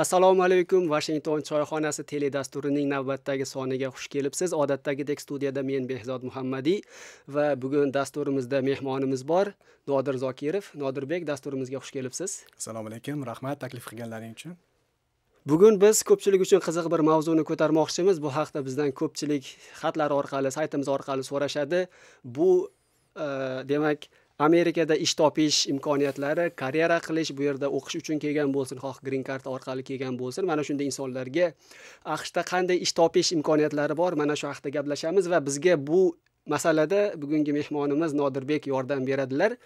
assalomu alaykum vashington choyxonasi teledasturining navbatdagi soniga xush kelibsiz. Odatdagidek studiyada men behzod muhammadiy va bugun dasturimizda mehmonimiz bor nodir zokirov. Nodirbek dasturimizga xush kelibsiz. Assalomu alaykum rahmat taklif qilganlaring uchun. Bugun biz ko'pchilik uchun qiziq bir mavzuni ko'tarmoqchimiz. Bu haqda bizdan ko'pchilik xatlar orqali saytimiz orqali so'rashadi. Bu e, demak amerikada ish topish imkoniyatlari karyera qilish bu yerda o'qish uchun kelgan bo'lsin xoh green card orqali kelgan bo'lsin. Mana shunday insonlarga aqshda qanday ish topish imkoniyatlari bor? Mana shu haqida gaplashamiz va bizga bu masalada bugungi mehmonimiz nodirbek yordam beradilar.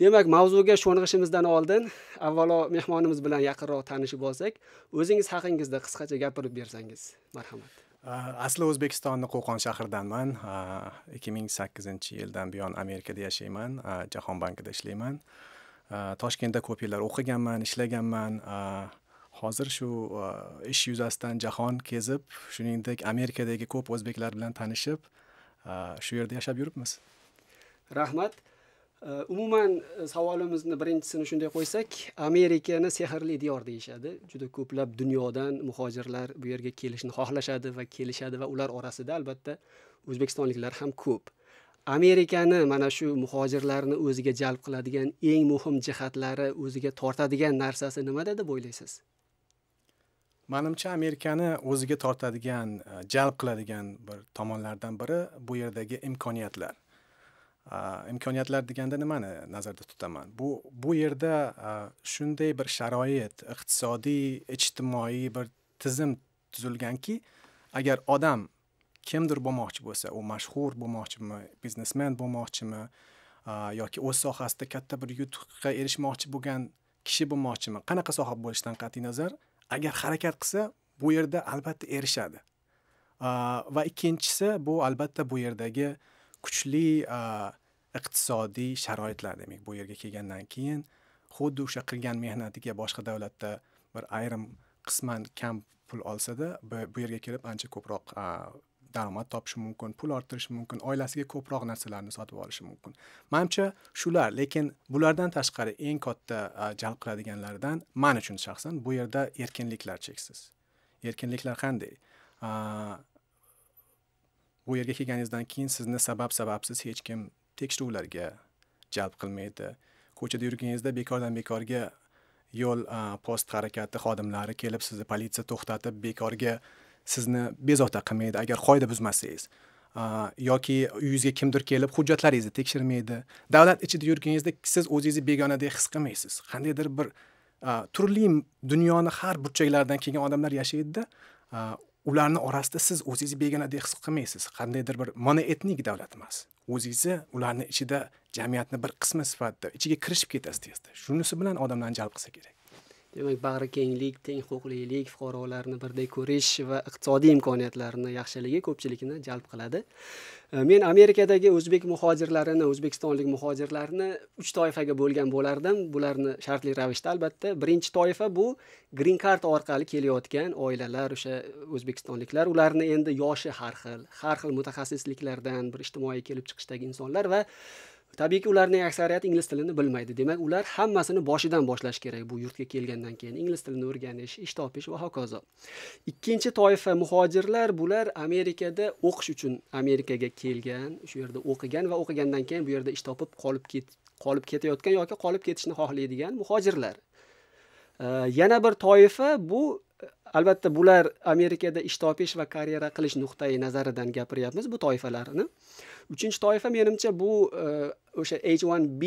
Demak mavzuga sho'ng'ishimizdan oldin avvalo mehmonimiz bilan yaqinroq tanishib olsak o'zingiz haqingizda qisqacha gapirib bersangiz marhamat. Asli o'zbekistonni qo'qon shahridanman. Ikki ming sakkizinchi yildan buyon amerikada yashayman. Jahon bankida ishlayman. Toshkentda ko'p yillar o'qiganman ishlaganman. Hozir shu ish yuzasidan jahon kezib shuningdek amerikadagi ko'p o'zbeklar bilan tanishib shu yerda yashab yuribmiz. Rahmat. Э, umuman э, savolimizni birinchisini shunday qo'ysak amerikani sehrli diyor deyishadi. Juda ko'plab dunyodan muhojirlar bu yerga kelishni xohlashadi va kelishadi va ular orasida albatta o'zbekistonliklar ham ko'p. Amerikani mana shu muhojirlarni o'ziga jalb qiladigan eng muhim jihatlari o'ziga tortadigan narsasi nimada deb o'ylaysiz manimcha amerikani o'ziga tortadigan e, jalb qiladigan bir tomonlardan biri bu yerdagi imkoniyatlar. Imkoniyatlar deganda nimani nazarda tutaman? Bu bu yerda shunday bir sharoit iqtisodiy ijtimoiy bir tizim tuzilganki agar odam kimdir bo'lmoqchi bo'lsa u mashhur bo'lmoqchimi biznesmen bo'lmoqchimi yoki o'z sohasida katta bir yutuqqa erishmoqchi bo'lgan kishi bo'lmoqchimi? Qanaqa soha bo'lishidan qat'iy nazar? Agar harakat qilsa bu yerda albatta erishadi. Va ikkinchisi bu albatta bu yerdagi kuchli iqtisodiy sharoitlar demak bu yerga kelgandan keyin xuddi o'sha qilgan mehnatiga boshqa davlatda bir ayrim qisman kam pul olsada bu yerga kelib ancha ko'proq daromad topishi mumkin pul orttirishi mumkin oilasiga ko'proq narsalarni sotib olishi mumkin. Manimcha shular lekin bulardan tashqari eng katta jalb qiladiganlaridan man uchun shaxsan bu yerda erkinliklar cheksiz. Erkinliklar qanday? Bu yerga kelganingizdan keyin sizni sabab sababsiz hech kim tekshiruvlarga jalb qilmaydi. Ko'chada yurganingizda bekordan bekorga yo'l post harakati xodimlari kelib sizni politsiya to'xtatib bekorga sizni bezovta qilmaydi. Agar qoida buzmasangiz yoki uyingizga kimdir kelib hujjatlaringizni tekshirmaydi. Davlat ichida yurganingizda siz o'zingizni begonadek his qilmaysiz. Qandaydir bir turli dunyoni har burchaklaridan kelgan odamlar yashaydida ularni orasida siz o'zingizni begonadek his qilmaysiz. Qandaydir bir monoetnik davlat emas. O'zingizni ularni ichida jamiyatni bir qismi sifatida ichiga kirishib ketasiz tezda. Shunisi bilan odamlarni jalb qilsa kerak. Demak bag'rikenglik teng huquqlilik fuqarolarni birdek ko'rish va iqtisodiy imkoniyatlarni yaxshiligi ko'pchilikni jalb qiladi. Э, men amerikadagi o'zbek muhojirlarini o'zbekistonlik muhojirlarni uch toifaga bo'lgan bo'lardim. Bularni shartli ravishda albatta. Birinchi toifa bu green card orqali kelayotgan oilalar o'sha o'zbekistonliklar. Ularni endi yoshi har xil har xil mutaxassisliklardan bir ijtimoiy kelib chiqishdagi insonlar va tabiiyki ularning aksariyati ingliz tilini bilmaydi. Demak ular hammasini boshidan boshlash kerak bu yurtga kelgandan keyin. Ingliz tilini o'rganish ish topish va hokazo. Ikkinchi toifa muhojirlar. Bular amerikada o'qish uchun amerikaga kelgan shu yerda o'qigan va o'qigandan keyin bu yerda ish topib qolib ket qolib ketayotgan yoki qolib ketishni xohlaydigan muhojirlar. Yana bir toifa bu albatta bular amerikada ish topish va karyera qilish nuqtai nazaridan gapiryapmiz bu toifalarni uchinchi toifa menimcha bu e, o'sha h one b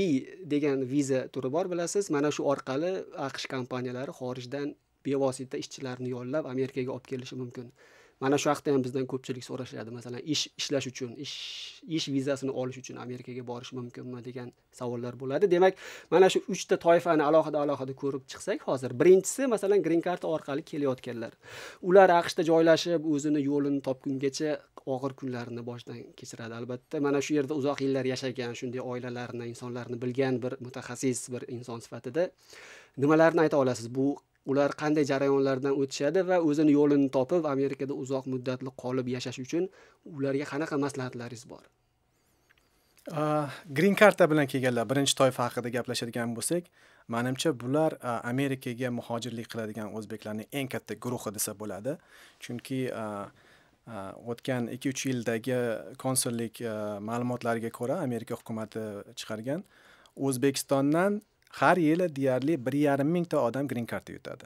degan viza turi bor bilasiz. Mana shu orqali aqsh kompaniyalari xorijdan bevosita ishchilarni yollab amerikaga olib kelishi mumkin. Mana shu haqda ham bizdan ko'pchilik so'rashadi. Masalan ish ishlash uchun ish ish vizasini olish uchun amerikaga borish mumkinmi degan savollar bo'ladi. Demak mana shu uchta toifani alohida alohida ko'rib chiqsak hozir birinchisi masalan green karta orqali kelayotganlar. Ular aqshda joylashib o'zini yo'lini topgungacha og'ir kunlarni boshdan kechiradi. Albatta mana shu yerda uzoq yillar yashagan shunday oilalarni insonlarni bilgan bir mutaxassis bir inson sifatida nimalarni ayta olasiz? Bu ular qanday jarayonlardan o'tishadi va o'zini yo'lini topib amerikada uzoq muddatli qolib yashash uchun ularga qanaqa maslahatlaringiz bor? Green karta bilan kelganlar birinchi toifa haqida gaplashadigan bo'lsak manimcha bular amerikaga muhojirlik qiladigan o'zbeklarning eng katta guruhi desa bo'ladi. Chunki o'tgan ikki uch yildagi konsullik ma'lumotlariga ko'ra amerika hukumati chiqargan. O'zbekistondan har yili deyarli bir yarim mingta odam green karta yutadi.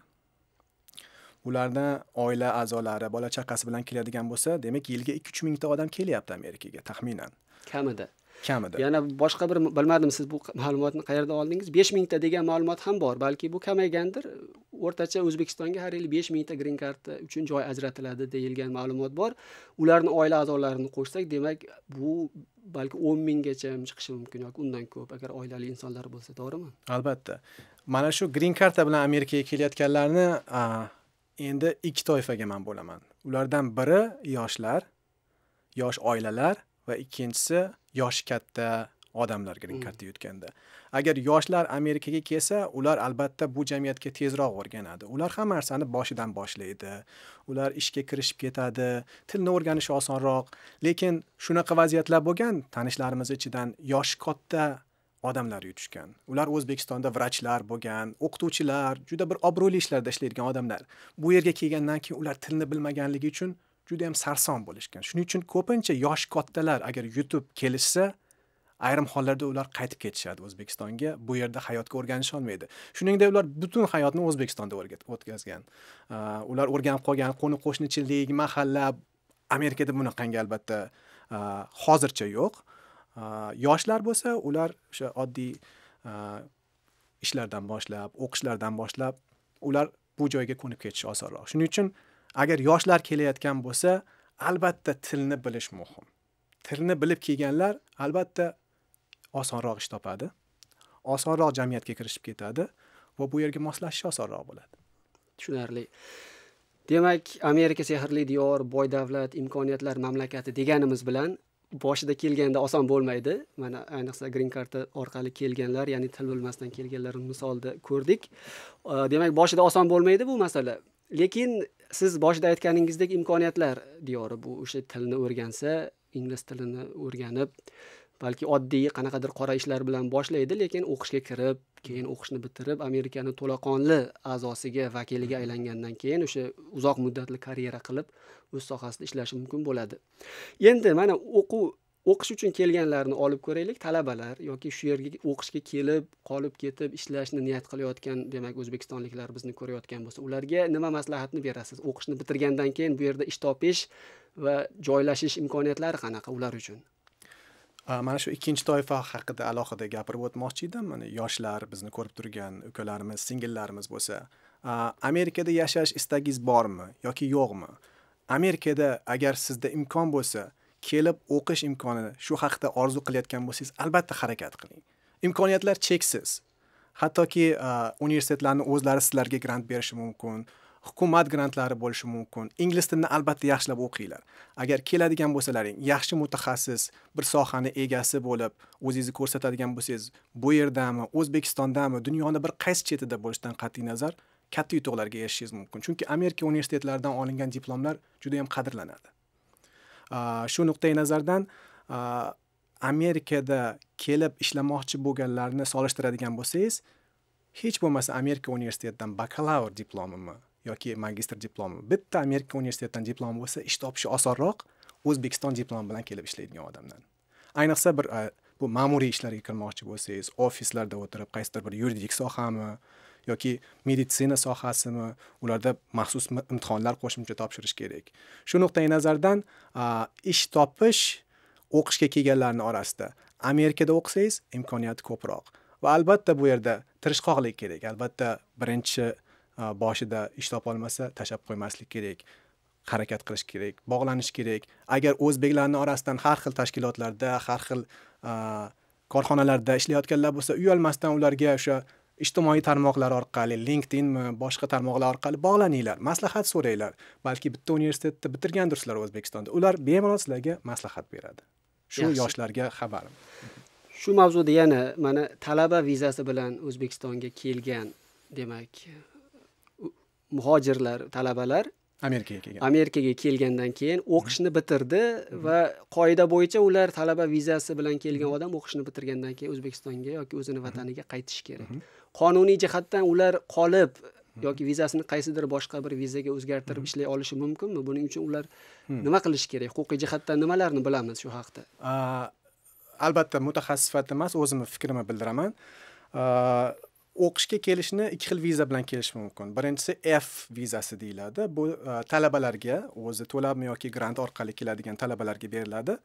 Ularni oila a'zolari bola chaqasi bilan keladigan bo'lsa demak yilga ikki uch mingta odam kelyapti amerikaga taxminan. Kamida. Kamida. Yana boshqa bir bilmadim siz bu ma'lumotni qayerdan oldingiz? Besh mingta degan ma'lumot ham bor balki bu kamaygandir. O'rtacha o'zbekistonga har yili besh mingta green karta uchun joy ajratiladi deyilgan ma'lumot bor. Ularni oila a'zolarini qo'shsak demak bu balki o'n minggacha chiqishi mumkin yoki undan ko'p agar oilali insonlar bo'lsa to'g'rimi? Albatta. Mana shu green karta bilan amerikaga kelayotganlarni endi ikki toifaga man bo'laman. Ulardan biri yoshlar yosh oilalar va ikkinchisi yoshi katta odamlar green karta hmm. yutganda agar yoshlar amerikaga kelsa ular albatta bu jamiyatga tezroq o'rganadi. Ular hamma narsani boshidan boshlaydi. Ular ishga kirishib ketadi tilni o'rganishi osonroq. Lekin shunaqa vaziyatlar bo'lgan tanishlarimiz ichidan yoshi katta odamlar yutishgan. Ular o'zbekistonda vrachlar bo'lgan o'qituvchilar juda bir obro'li ishlarda ishlaydigan odamlar. Bu yerga kelgandan keyin ular tilni bilmaganligi uchun juda yam sarson bo'lishgan. Shuning uchun ko'pincha yosh kattalar agar yutib kelishsa ayrim hollarda ular qaytib ketishadi o'zbekistonga. Bu yerda hayotga o'rganisholmaydi shuningdek ular butun hayotni o'zbekistonda o'tkazgan. Ular o'rganib qolgan qo'ni qo'shnichilik mahalla amerikada bunaqangi albatta hozircha yo'q. Yoshlar bo'lsa ular o'sha oddiy ishlardan boshlab o'qishlardan boshlab ular bu joyga ko'nib ketishi osonroq. Shuning uchun agar yoshlar kelayotgan bo'lsa albatta tilni bilish muhim. Tilni bilib kelganlar albatta osonroq ish topadi osonroq jamiyatga kirishib ketadi va bu yerga moslashish osonroq bo'ladi. Tushunarli. Demak amerika sehrli diyor boy davlat imkoniyatlar mamlakati deganimiz bilan boshida kelganda oson bo'lmaydi. Mana ayniqsa green karta orqali kelganlar ya'ni til bilmasdan kelganlar misolda ko'rdik. Demak boshida oson bo'lmaydi bu masala. Lekin siz boshida aytganingizdek imkoniyatlar diyori bu o'sha tilni o'rgansa ingliz tilini o'rganib balki oddiy qanaqadir qora ishlar bilan boshlaydi lekin o'qishga kirib keyin o'qishni bitirib amerikani to'laqonli a'zosiga vakiliga aylangandan keyin o'sha uzoq muddatli karyera qilib o'z sohasida ishlashi mumkin bo'ladi. Endi mana o'quv o'qish uchun kelganlarni olib ko'raylik talabalar yoki shu yerga o'qishga kelib qolib ketib ishlashni niyat qilayotgan demak o'zbekistonliklar bizni ko'rayotgan bo'lsa ularga nima maslahatni berasiz? O'qishni bitirgandan keyin bu yerda ish topish va joylashish imkoniyatlari qanaqa ular uchun? Mana shu ikkinchi toifa haqida alohida gapirib o'tmoqchi edim. Mana yoshlar bizni ko'rib turgan ukalarimiz singillarimiz bo'lsa. Amerikada yashash istagingiz bormi yoki yo'qmi? Amerikada agar sizda imkon bo'lsa kelib o'qish imkonini shu haqida orzu qilayotgan bo'lsangiz albatta harakat qiling. Imkoniyatlar cheksiz. Hattoki universitetlarni o'zlari sizlarga grant berishi mumkin hukumat grantlari bo'lishi mumkin. Ingliz tilini albatta yaxshilab o'qinglar. Agar keladigan bo'lsalaring yaxshi mutaxassis bir sohani egasi bo'lib o'zingizni ko'rsatadigan bo'lsangiz bu yerdami o'zbekistondami dunyoni bir qaysi chetida bo'lishidan qat'iy nazar katta yutuqlarga erishishingiz mumkin. Chunki amerika universitetlaridan olingan diplomlar juda yam qadrlanadi. Shu nuqtai nazardan amerikada kelib ishlamoqchi bo'lganlarni solishtiradigan bo'lsangiz hech bo'lmasa amerika universitetidan bakalavr diplomimi yoki magistr diplomi bitta amerika universitetidan diplom bo'lsa ish topishi osonroq o'zbekiston diplomi bilan kelib ishlaydigan odamdan. Ayniqsa bir bu ma'muriy ishlarga kirmoqchi bo'lsangiz ofislarda o'tirib qaysidir bir yuridik sohami yoki meditsina sohasimi ularda maxsus imtihonlar qo'shimcha topshirish kerak. Shu nuqtai nazardan ish topish o'qishga kelganlarni orasida amerikada o'qisangiz imkoniyati ko'proq va albatta bu yerda tirishqoqlik kerak. Albatta birinchi boshida ish topolmasa tashlab qo'ymaslik kerak harakat qilish kerak bog'lanish kerak. Agar o'zbeklarni orasidan har xil tashkilotlarda har xil korxonalarda ishlayotganlar bo'lsa uyalmasdan ularga o'sha ijtimoiy tarmoqlar orqali linkedinmi boshqa tarmoqlar orqali bog'laninglar maslahat so'ranglar. Balki bitta universitetni bitirgandirsizlar o'zbekistonda. Ular bemalol sizlarga maslahat beradi. Shu yoshlarga xabarim. Shu mavzuda yana mana talaba vizasi bilan o'zbekistonga kelgan demak muhojirlar talabalar amerikaga kelgan. Amerikaga kelgandan keyin o'qishni bitirdi va qoida bo'yicha ular talaba vizasi bilan kelgan odam o'qishni bitirgandan keyin o'zbekistonga yoki o'zini vataniga qaytishi kerak. Qonuniy jihatdan ular qolib yoki vizasini qaysidir boshqa bir vizaga o'zgartirib ishlay olishi mumkinmi? Buning uchun ular nima qilishi kerak? Huquqiy jihatdan nimalarni bilamiz shu haqda? Albatta mutaxassis sifatida emas o'zimni fikrimni bildiraman o'qishga kelishni ikki xil viza bilan kelish mumkin. Birinchisi f vizasi deyiladi. Bu e, talabalarga o'zi to'labmi yoki grant orqali keladigan talabalarga beriladi.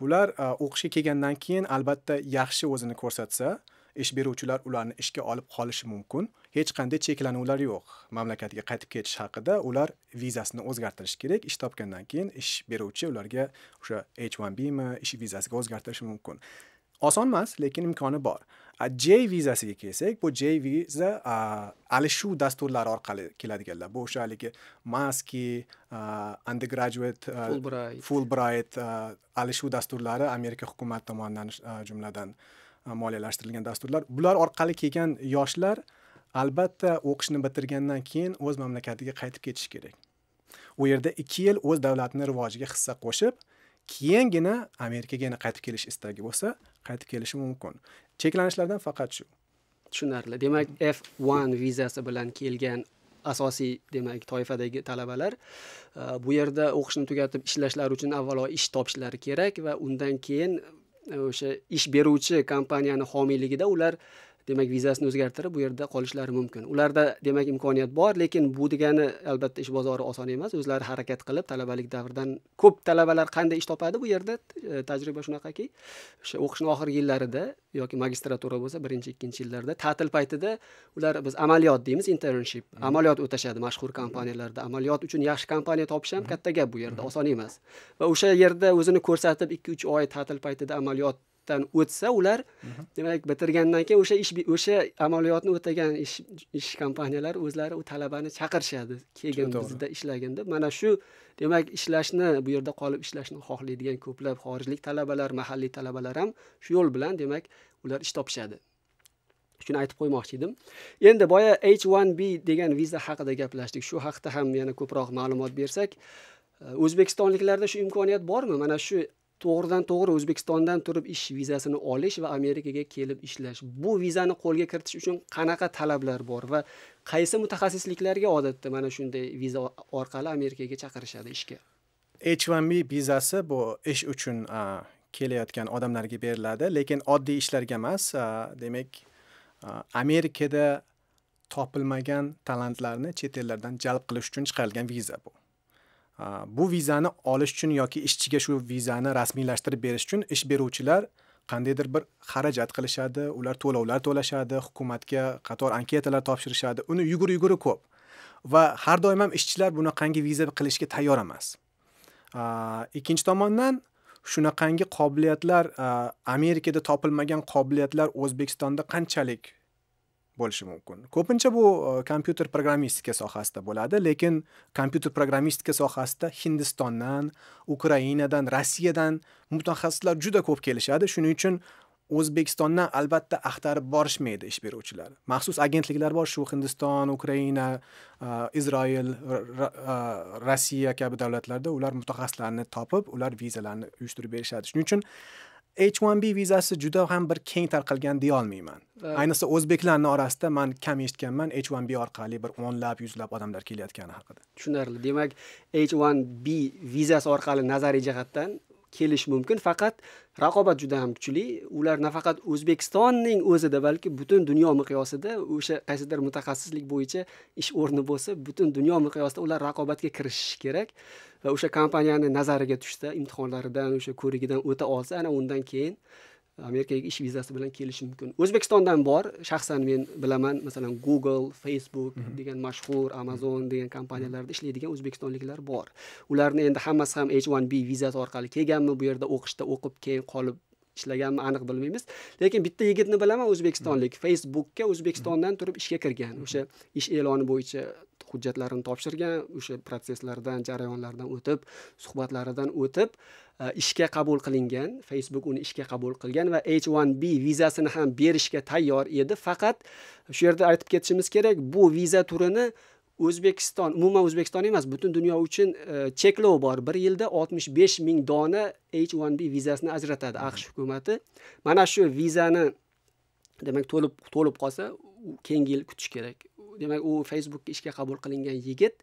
Bular e, o'qishga kelgandan keyin albatta yaxshi o'zini ko'rsatsa ish beruvchilar ularni ishga olib qolishi mumkin. Hech qanday cheklanuvlar yo'q mamlakatiga qaytib ketish haqida. Ular vizasini o'zgartirish kerak. Ish topgandan keyin ish beruvchi ularga o'sha h 1 bmi ish vizasiga o'zgartirishi mumkin. Oson emas lekin imkoni bor. J vizasiga kelsak bu j viza alishuv dasturlari orqali keladiganlar. Bu o'sha haligi maski undergraduate fulbright. Fulbright alishuv dasturlari amerika hukumati tomonidan jumladan moliyalashtirilgan dasturlar. Bular orqali kelgan yoshlar albatta o'qishni bitirgandan keyin o'z mamlakatiga qaytib ketishi kerak. U yerda ikki yil o'z davlatini rivojiga hissa qo'shib keyingina amerikaga yana qaytib kelish istagi bo'lsa qaytib kelishi mumkin. Cheklanishlardan faqat shu. Tushunarli. Demak f one vizasi bilan kelgan asosiy demak toifadagi talabalar e, bu yerda o'qishni tugatib ishlashlari uchun avvalo ish topishlari kerak va undan keyin e, o'sha ish beruvchi kompaniyani homiyligida ular demak vizasini o'zgartirib bu yerda qolishlari mumkin. Ularda demak imkoniyat bor lekin bu degani albatta ish bozori oson emas. O'zlari harakat qilib talabalik davridan ko'p talabalar qanday ish topadi bu yerda e, tajriba shunaqaki o'sha o'qishni oxirgi yillarida yoki magistratura bo'lsa birinchi ikkinchi yillarda ta'til paytida ular biz amaliyot deymiz internship. Amaliyot o'tashadi mashhur kompaniyalarda. Amaliyot uchun yaxshi kompaniya topish ham katta gap bu yerda oson emas. Va o'sha yerda o'zini ko'rsatib ikki uch oy ta'til paytida amaliyot amaliyotdan o'tsa ular demak bitirgandan keyin o'sha ish o'sha amaliyotni o'tagan ish ish kompaniyalar o'zlari u talabani chaqirishadi. Kelgin bizda ishlagin deb mana shu demak ishlashni bu yerda qolib ishlashni xohlaydigan ko'plab xorijlik talabalar mahalliy talabalar ham shu yo'l bilan demak ular ish topishadi. Shuni aytib qo'ymoqchi edim. Endi boya h one b degan viza haqida gaplashdik. Shu haqida ham yana ko'proq ma'lumot bersak o'zbekistonliklarda shu imkoniyat bormi? Mana shu to'g'ridan to'g'ri o'zbekistondan turib ish vizasini olish va amerikaga kelib ishlash. Bu vizani qo'lga kiritish uchun qanaqa talablar bor va qaysi mutaxassisliklarga odatda mana shunday viza orqali amerikaga chaqirishadi ishga? H 1 b vizasi bu ish uchun kelayotgan odamlarga beriladi lekin oddiy ishlarga emas demak amerikada topilmagan talantlarni chet ellardan jalb qilish uchun chiqarilgan viza bu. Bu vizani olish uchun yoki ishchiga shu vizani rasmiylashtirib berish uchun ish beruvchilar qandaydir bir xarajat qilishadi ular to'lovlar to'lashadi hukumatga qator anketalar topshirishadi. Uni yugur yuguri ko'p. Va har doim ham ishchilar bunaqangi viza qilishga tayyor emas. Ikkinchi tomondan shunaqangi qobiliyatlar amerikada topilmagan qobiliyatlar o'zbekistonda qanchalik bo'lishi mumkin. Ko'pincha bu e, kompyuter programmistika sohasida bo'ladi lekin kompyuter programmistika sohasida hindistondan ukrainadan rossiyadan mutaxassislar juda ko'p kelishadi. Shuning uchun o'zbekistondan albatta axtarib borishmaydi ish beruvchilar. Maxsus agentliklar bor shu hindiston ukraina isroil izroil e, rossiya kabi davlatlarda ular mutaxassislarni topib ular vizalarni uyushtirib berishadi. Shuning uchun h 1 b vizasi juda ham bir keng tarqalgan deya olmayman ayniqsa o'zbeklarni orasida man kam eshitganman h 1 b orqali bir o'nlab yuzlab odamlar kelayotgani haqida. Tushunarli. Demak h 1 b vizasi orqali nazariy jihatdan kelish mumkin. Faqat raqobat juda ham kuchli. Ular nafaqat o'zbekistonning o'zida balki butun dunyo miqyosida o'sha qaysidir mutaxassislik bo'yicha ish o'rni bo'lsa butun dunyo miqyosida ular raqobatga kirishishi kerak va o'sha kompaniyani nazariga tushsa imtihonlaridan o'sha ko'rigidan o'ta olsa ana undan keyin amerikaga ish vizasi bilan kelishi mumkin. O'zbekistondan bor shaxsan men bilaman masalan google facebook mhm. degan mashhur amazon degan kompaniyalarda ishlaydigan o'zbekistonliklar bor. Ularni endi hammasi ham h one b vizasi orqali kelganmi? Bu yerda o'qishda o'qib keyin qolib ishlaganmi aniq bilmaymiz. Lekin bitta yigitni bilaman o'zbekistonlik. Mhm. facebookka o'zbekistondan turib ishga kirgan o'sha ish e'loni bo'yicha hujjatlarini topshirgan o'sha protsesslardan jarayonlardan o'tib suhbatlaridan o'tib e, ishga qabul qilingan facebook uni ishga qabul qilgan va h 1 b vizasini ham berishga tayyor edi. Faqat shu yerda aytib ketishimiz kerak bu viza turini o'zbekiston umuman o'zbekiston emas butun dunyo uchun e, cheklov bor. Bir yilda oltmish besh ming dona h one b vizasini ajratadi aqsh hukumati. Mana shu vizani demak to'lib to'lib qolsa keyingi yil kutish kerak. Demak u facebookka ishga qabul qilingan yigit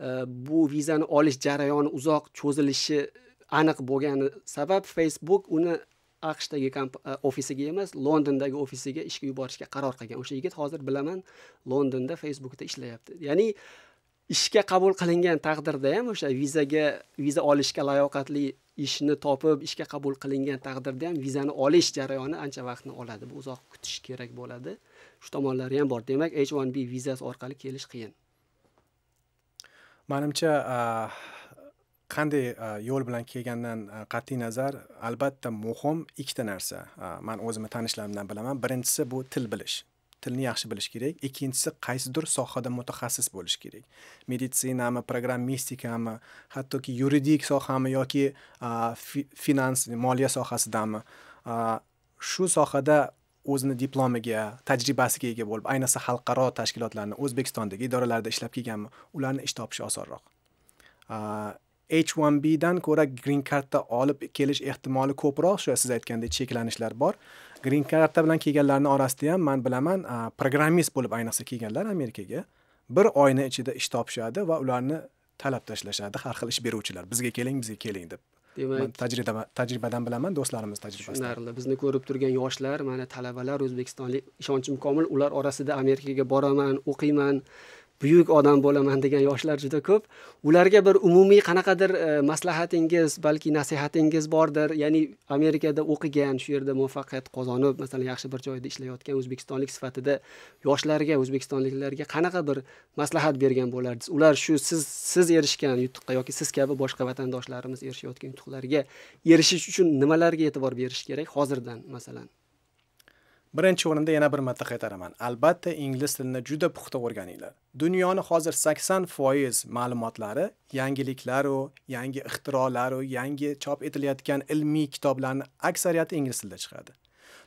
e, bu vizani olish jarayoni uzoq cho'zilishi aniq bo'lgani sabab facebook uni aqshdagi e, ofisiga emas londondagi ofisiga ishga yuborishga qaror qilgan. O'sha yigit hozir bilaman londonda facebookda ishlayapti. Ya'ni ishga qabul qilingan taqdirda ham o'sha vizaga viza olishga layoqatli ishni topib ishga qabul qilingan taqdirda ham vizani olish jarayoni ancha vaqtni oladi. Bu uzoq kutish kerak bo'ladi. Shu tomonlari ham bor. Demak h one b vizasi orqali kelish qiyin. Manimcha qanday e, yo'l bilan kelgandan e, qat'iy nazar albatta muhim ikkita narsa. E, man o'zimni tanishlarimdan bilaman. Birinchisi bu til bilish. Tilni yaxshi bilish kerak. Ikkinchisi qaysidir sohada mutaxassis bo'lish kerak. Meditsinami programmistikami hattoki yuridik sohami yoki finans moliya sohasidami. Shu sohada o'zini diplomiga tajribasiga ega bo'lib ayniqsa xalqaro tashkilotlarni o'zbekistondagi idoralarda ishlab kelganmi ularni ish topishi osonroq. H one bdan ko'ra green cardda olib kelish ehtimoli ko'proq. Shu siz aytgandek cheklanishlar bor. Green karta bilan kelganlarni orasida ham man bilaman programmist bo'lib ayniqsa kelganlar amerikaga bir oyni ichida ish topishadi va ularni talab tashlashadi. Har xil ish beruvchilar bizga keling bizga keling deb. Demak tajriba tajribadan bilaman do'stlarimiz tajribasidan tushunarli bizni ko'rib turgan yoshlar mana talabalar o'zbekistonlik ishonchim komil ular orasida amerikaga boraman o'qiyman buyuk odam bo'laman degan yoshlar juda ko'p. Ularga bir umumiy qanaqadir e, maslahatingiz balki nasihatingiz bordir. Ya'ni amerikada o'qigan shu yerda muvaffaqiyat qozonib masalan yaxshi bir joyda ishlayotgan o'zbekistonlik sifatida yoshlarga o'zbekistonliklarga qanaqa bir maslahat bergan bo'lardingiz? Ular shu siz siz erishgan yutuqqa yoki siz kabi boshqa vatandoshlarimiz erishayotgan yutuqlarga erishish uchun nimalarga e'tibor berish kerak hozirdan masalan? Birinchi o'rinda yana bir marta qaytaraman. Albatta ingliz tilini juda puxta o'rganinglar. Dunyoni hozir sakson foiz ma'lumotlari yangiliklaru yangi ixtirolaru yangi chop etilayotgan ilmiy kitoblarni aksariyati ingliz tilida chiqadi.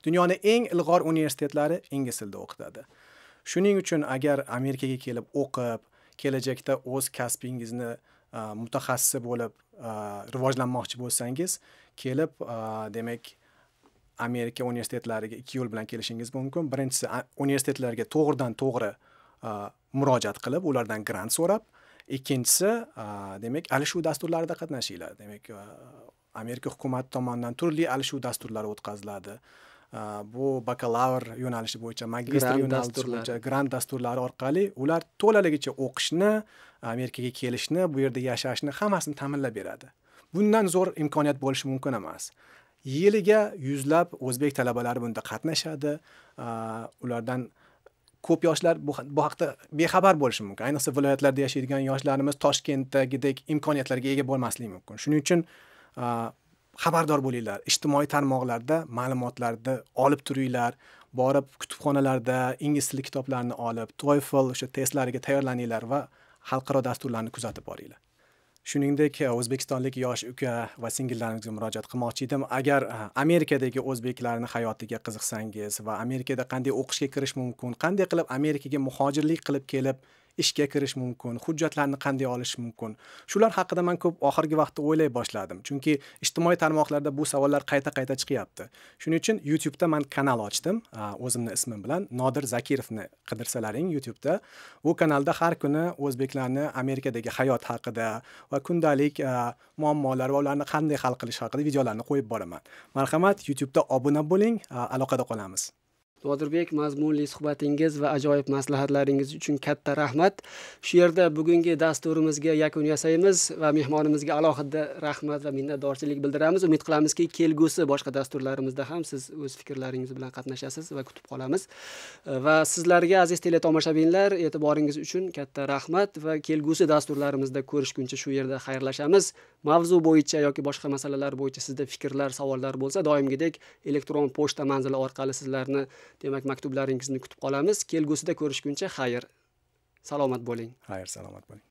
Dunyoni eng ilg'or universitetlari ingliz tilida o'qitadi. Shuning uchun agar amerikaga kelib o'qib kelajakda o'z kasbingizni mutaxassisi bo'lib rivojlanmoqchi bo'lsangiz kelib demak amerika universitetlariga ikki yo'l bilan kelishingiz mumkin. Birinchisi universitetlarga to'g'ridan to'g'ri murojaat qilib ulardan grant so'rab ikkinchisi demak alishuv dasturlarida qatnashinglar. Demak amerika hukumati tomonidan turli alishuv dasturlari o'tkaziladi. Bu bakalavr yo'nalishi bo'yicha magistr yo'nalishi bo'yicha grant dasturlari orqali ular to'laligicha o'qishni amerikaga kelishni bu yerda yashashni hammasini ta'minlab beradi. Bundan zo'r imkoniyat bo'lishi mumkin emas yiliga yuzlab o'zbek talabalari bunda qatnashadi. Ulardan ko'p yoshlar bu, bu haqda bexabar bo'lishi mumkin. Ayniqsa viloyatlarda yashaydigan yoshlarimiz toshkentdagidek imkoniyatlarga ega bo'lmasligi mumkin. Shuning uchun xabardor bo'linglar. Ijtimoiy tarmoqlarda ma'lumotlarni olib turinglar. Borib kutubxonalarda ingliz tili kitoblarini olib toefl o'sha testlariga tayyorlaninglar va xalqaro dasturlarni kuzatib boringlar. Shuningdek e, o'zbekistonlik yosh uka va singillarimizga murojaat qilmoqchi edim. Agar e, amerikadagi o'zbeklarni hayotiga qiziqsangiz va amerikada qanday o'qishga kirish mumkin qanday qilib amerikaga muhojirlik qilib kelib ishga kirish mumkin hujjatlarni qanday olish mumkin? Shular haqida man ko'p oxirgi vaqtda o'ylay boshladim. Chunki ijtimoiy tarmoqlarda bu savollar qayta qayta chiqyapti. Shuning uchun youtubeda man kanal ochdim o'zimni ismim bilan nodir zakirovni qidirsalaring youtubeda. Bu kanalda har kuni o'zbeklarni amerikadagi hayot haqida va kundalik muammolar va ularni qanday hal qilish haqida videolarni qo'yib boraman. Marhamat youtubeda obuna bo'ling aloqada qolamiz. Nodirbek mazmunli suhbatingiz va ajoyib maslahatlaringiz uchun katta rahmat. Shu yerda bugungi dasturimizga yakun yasaymiz va mehmonimizga alohida rahmat va minnatdorchilik bildiramiz. Umid qilamizki kelgusi boshqa dasturlarimizda ham siz o'z fikrlaringiz bilan qatnashasiz va kutib qolamiz. Va sizlarga aziz teletomoshabinlar e'tiboringiz uchun katta rahmat va kelgusi dasturlarimizda ko'rishguncha shu yerda xayrlashamiz. Mavzu bo'yicha yoki boshqa masalalar bo'yicha sizda fikrlar savollar bo'lsa doimgidek elektron pochta manzili orqali sizlarni demak maktublaringizni kutib qolamiz. Kelgusida ko'rishguncha xayr. Salomat bo'ling. Xayr salomat bo'ling.